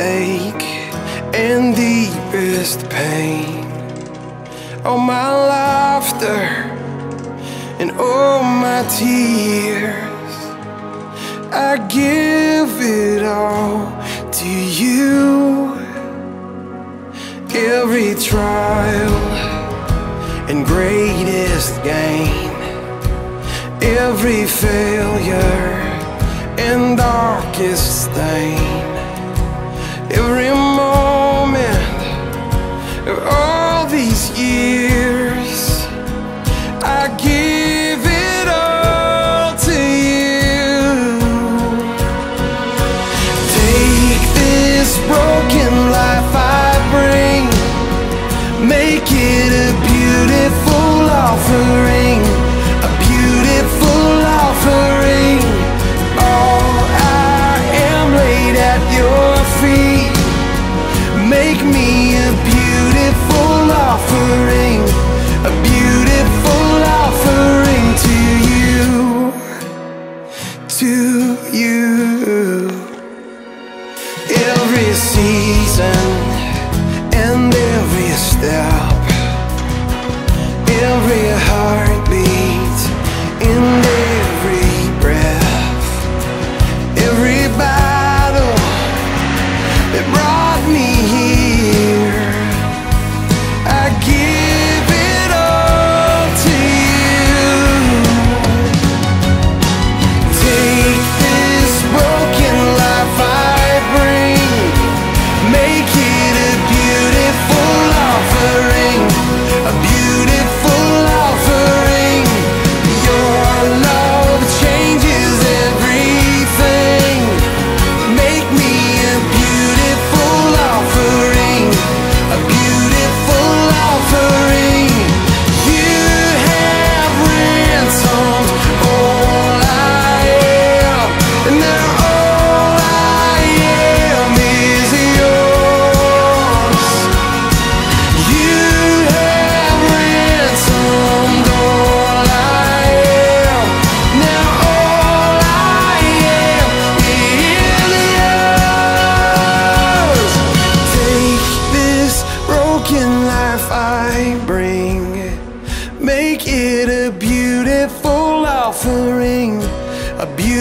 heartache and deepest pain. All my laughter and all my tears, I give it all to you. Every trial and greatest gain, every failure and darkest stain, every moment of all these years, I give it all to you. Take this broken life I bring, make it a beautiful offering, a beautiful offering. Every season and every step. Every a beauty.